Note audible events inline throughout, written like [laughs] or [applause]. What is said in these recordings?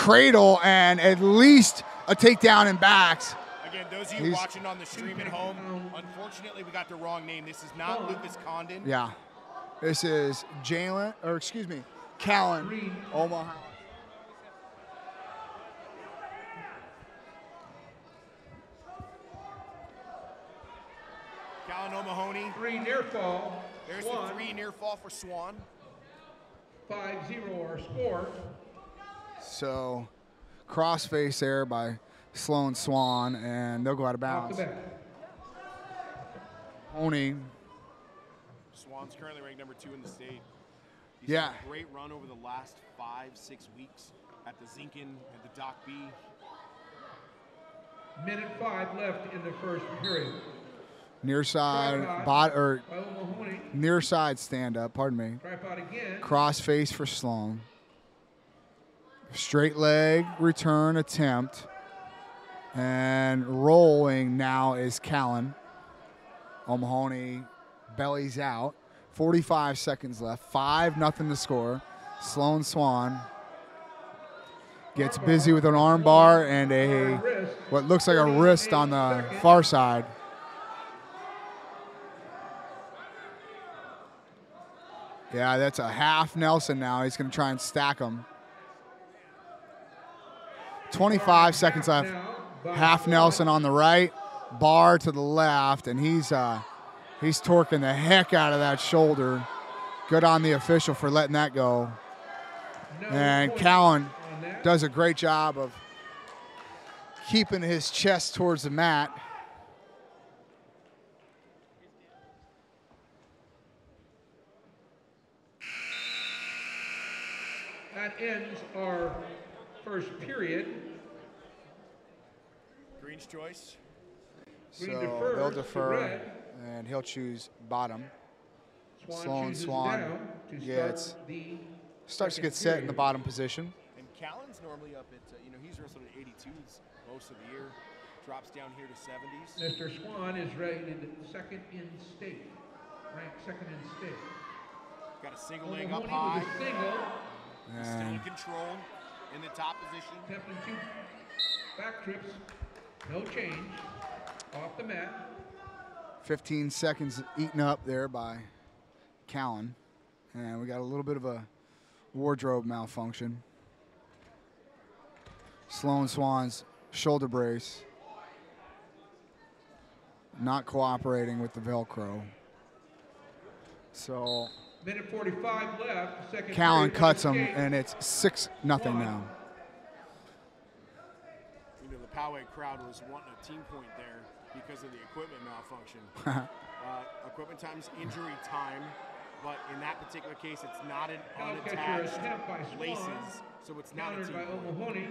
cradle and at least a takedown in backs. Again, those of you He's- watching on the stream at home, unfortunately, we got the wrong name. This is not Lucas Condon. Yeah. This is Jalen, or excuse me, Callen Omaha. Callen O'Mahoney. Three near fall. There's Swan. the three near fall for Swan. Five zero our score. So crossface there by Sloan Swan, and they'll go out of bounds. the bat. Oni, Swan's currently ranked number two in the state. He's Yeah. had a great run over the last five, six weeks at the Zinkin, at the Doc B. Minute five left in the first period. near side, bot or near side stand up. Pardon me. Tripod again. Cross face for Sloan. Straight leg return attempt. And rolling now is Callen. O'Mahoney bellies out. 45 seconds left. 5 nothing to score. Sloan Swan gets busy with an arm bar and a what looks like a wrist on the far side. Yeah, that's a half Nelson now. He's going to try and stack him. 25 seconds left. Half Nelson on the right, bar to the left, and he's uh, he's torquing the heck out of that shoulder. Good on the official for letting that go. And Callen does a great job of keeping his chest towards the mat. That ends our first period. Green's choice. So defers they'll defer, red. and he'll choose bottom. Swan Sloan Swan to gets start the starts to second get set in the bottom position. And Callen's normally up at, uh, you know, he's wrestled at 82s most of the year. Drops down here to 70s. Mr. Swan is rated second in state, ranked second in state. Got a single leg up high. a single, He's still in control in the top position. attempting two back trips, no change, off the mat. 15 seconds eaten up there by Callen. And we got a little bit of a wardrobe malfunction. Sloan Swan's shoulder brace not cooperating with the Velcro. So Minute 45 left, second Callen period, cuts him, and it's 6 nothing now. You know, the Poway crowd was wanting a team point there because of the equipment malfunction. [laughs] uh, equipment time's injury time, but in that particular case, it's not an Foul catcher unattached attempt by Swan, laces, so it's not a team by point.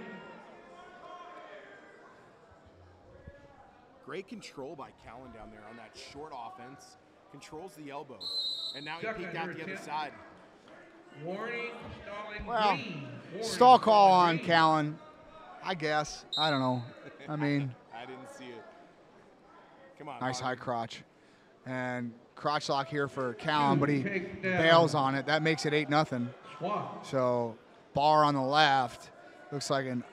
Great control by Callen down there on that short offense. Controls the elbow, and now he Second peeked out the other side. Warning, stalling Well, green. Warning, Stall call on green. Callen. I guess. I don't know. I mean, [laughs] I didn't see it. Come on. nice Bobby. high crotch. And crotch lock here for Callen, but he bails on it. That makes it 8 nothing. So bar on the left looks like an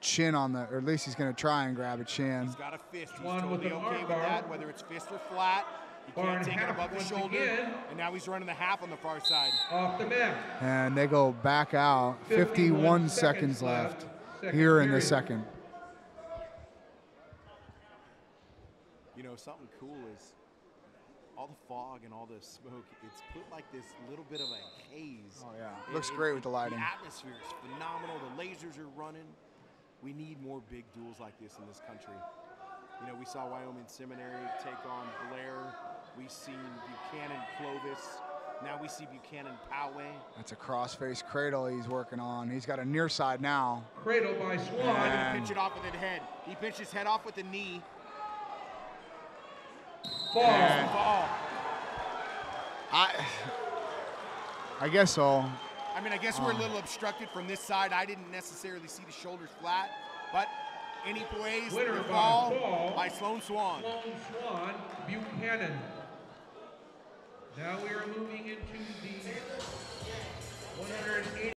chin on the, or at least he's going to try and grab a chin. He's got a fist. He's Swan totally an okay with that, whether it's fist or flat. He can't and take it above the shoulder. again. And now he's running the half on the far side. Off the mat. And they go back out. 51 seconds left Second here in the second. You know, something cool is all the fog and all the smoke, it's put like this little bit of a haze. Oh, yeah. It- Looks it- great with the lighting. The atmosphere is phenomenal. The lasers are running. We need more big duels like this in this country. You know, we saw Wyoming Seminary take on Blair. We've seen Buchanan Clovis. Now we see Buchanan Poway. That's a crossface cradle he's working on. He's got a near side now. Cradle by Swan. And- he pinch it off with the head? He pinched his head off with the knee. Ball. And- Ball. I, I guess so. I mean, I guess we're a Um, little obstructed from this side. I didn't necessarily see the shoulders flat, but anyways, Winner the by fall fall. by Sloan Swan. Sloan Swan, Buchanan. Now we are moving into the 180.